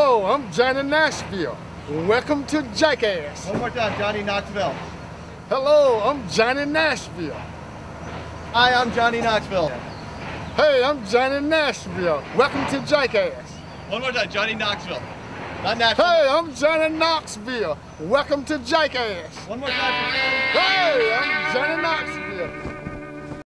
Hello, I'm Johnny Nashville. Welcome to Jackass. One more time, Johnny Knoxville. Hello, I'm Johnny Nashville. Hi, I'm Johnny Knoxville. Hey, I'm Johnny Nashville. Welcome to Jackass. One more time, Johnny Knoxville. Not Nashville. Hey, I'm Johnny Knoxville. Welcome to Jackass. One more time.